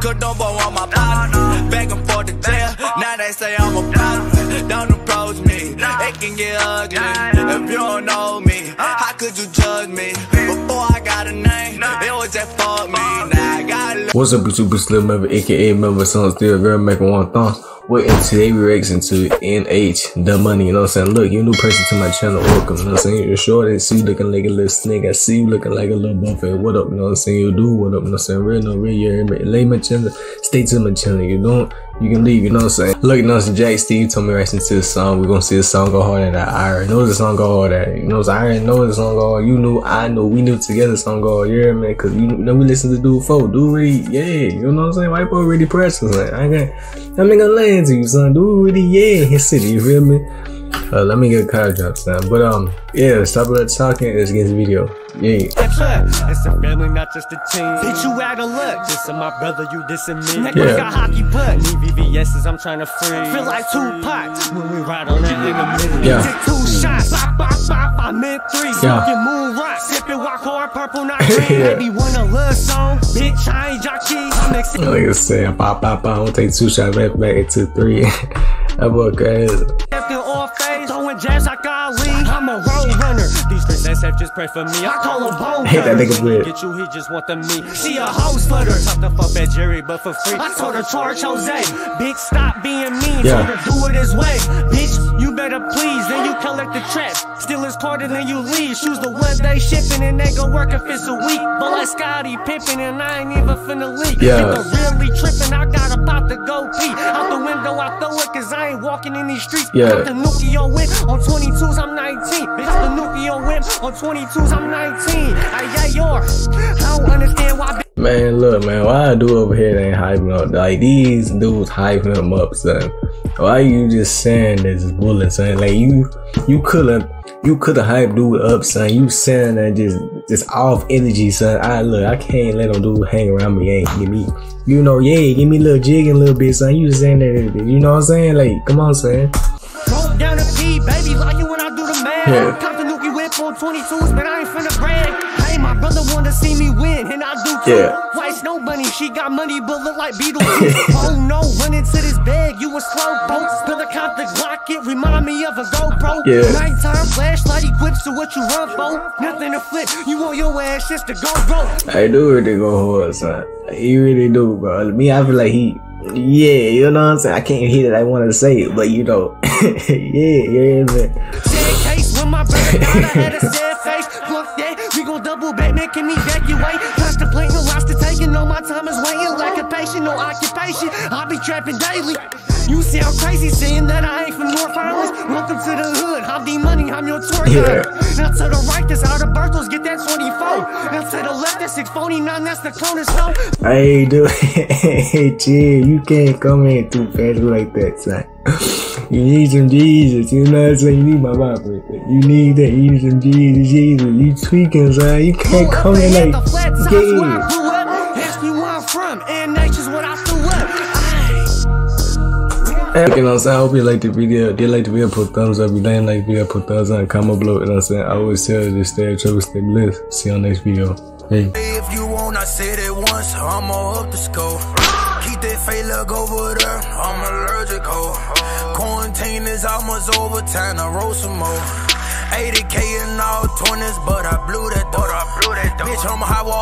Cause no boy want my partner. Back and forth to jail. Now they say I'm a problem. Don't approach me. It can get ugly. What's up, Super Slim Member, aka Member Son, still girl making one thought. What and today we reacting to NH, D Money, you know what I'm saying? Look, you new person to my channel, welcome, you know what I'm saying? You're short, I see you looking like a little snake, I see you looking like a little buffet. What up, you know what I'm saying? You do, what up, you know what I'm saying? Real, no, real, you hear me? My channel, stay to my channel, you don't, you can leave, you know what I'm saying? Look, you know? Jack Steve told me reacting to the song, we're gonna see the song go hard at that. I already know the song go hard at, you know saying? Already know the song go hard, you knew, I knew, we knew together the song go hard, you man. Cause you know, we listen to dude before, dude really, yeah, you know what I'm saying? White boy really precious, like, I got, I'm gonna land to you, son, dude really, yeah, his city, you feel me? Uh, let me get a car drop, son. But, um, yeah, stop let talking, let's get the video. Yeah. It's a family, not just a team. Bitch, you out of luck. Dissing my brother, you dissing me. Nigga Yeah. got hockey butt. Need I'm trying to free. Feel like two pots when we ride on that nigga middle. Yeah. Take two shots. Bop, bop, bop. I meant three. Yeah. Smoking moon rock. Sipping walk hard, purple, not green. Yeah. Maybe want a love song. Bitch, I ain't jockey. I'm excited. Oh, like I said, pop, pop, pop, I'll take two shots right back into three. that boy crazy. Left in off throwing jabs like Ali. I'm a road runner. These streets SF just pray for me. I call him bone Hate that cutter. nigga weird. Get you, he just want the meat. She a hoe slutter. Talk the fuck at Jerry, but for free. I told her charge Jose. Bitch, stop being mean. Yeah. Told her do it his way. Bitch, you better please. Then you collect the trash. Steal his card and then you leave. Shoes the one day shipping and they go work if it's a week. But like Scotty pimping and I ain't even finna leak. Yeah. If really tripping, I got about to go pee. Out the window, I throw it cause I ain't walking in these streets. Yeah. Got the Nukio whip on 22s, I'm 19. Bitch, the Nukio whip on 22s, I'm 19. I yeah, yours. I don't understand why. Man, look, man, why I do over here ain't hyping up? Like these dudes hyping them up, son. Why you just saying this is bullet, son? Like you, you could've, you could've hyped dude up, son. You saying that just, just off energy, son. I look, I can't let them dude hang around me. Ain't give me, you know, yeah, give me a little jigging a little bit, son. You just saying that, you know what I'm saying? Like, come on, son. Broke down the P, baby, like you I do the math. Yeah. Cop the Nuki whip on 22s, but I ain't finna brag. Hey, my brother wanna see me win, and I do too. Yeah. White snow bunny, she got money, but look like Beetlejuice. oh no, run into this bag, you a slow boat. Spill a cop the Glock, it remind me of a GoPro. Yeah. Nighttime flashlight equipped, so what you run for? Nothing to flip, you want your ass just to go broke. I do really go hard, son. He really do, bro. Me, I feel like he, yeah, you know what I'm saying? I can't hear that I want to say it, but you know, yeah, yeah, man. Case when my brother I had a sad face. Fuck that, we gon' double back, making me evacuate. Contemplating lots to taking, all my time is waiting. Lack no occupation. I be trapping daily. You sound crazy saying that I ain't from North Highlands. Welcome to the hood. I'm D Money, I'm your tour Yeah. guide. Now to the right, that's out of Bertels, get that 24. Now to the left, that's 649, that's the of snow. Hey, dude, hey, chill. You can't come in too fast like that, son. You need some Jesus, you know what I'm saying? You need my vibrator. You need that. You need some Jesus, Jesus. You tweaking, son. You can't come in like, the flat tops where I yeah. From, and nature's what I threw up. Aye. You know what I'm saying? I hope you like the video. If you like the video, put thumbs up. If you didn't like the video, put thumbs up. Comment below. You know what I'm saying? I always tell you to stay trouble, stay blessed. See you on next video. Hey. If you want, I said it once, I'ma up the scope. Keep that fake look over there, I'm allergic, oh. Quarantine is almost over, time to roll some more. 80k in all 20s, but I blew that, but I blew that, bitch, I'm a high water.